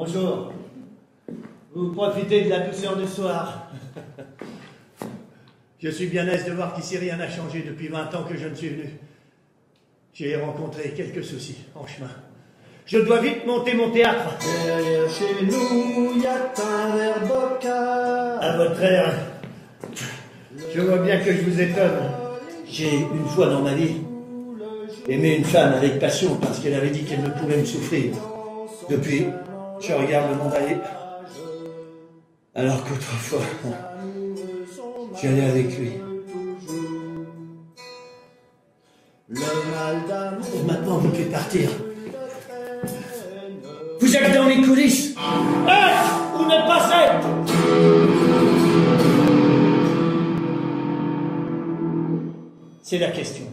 Bonjour. Vous profitez de la douceur du soir. Je suis bien aise de voir qu'ici rien n'a changé depuis 20 ans que je ne suis venu. J'ai rencontré quelques soucis en chemin. Je dois vite monter mon théâtre. Derrière chez nous, y a un verre. À votre air. Je vois bien que je vous étonne. J'ai une fois dans ma vie aimé une femme avec passion parce qu'elle avait dit qu'elle ne pouvait me souffrir. Depuis, je regarde le monde aller. Alors qu'autrefois, j'allais avec lui. Et maintenant, vous pouvez partir. Vous êtes dans les coulisses. Êtes ou ne pas être C'est la question.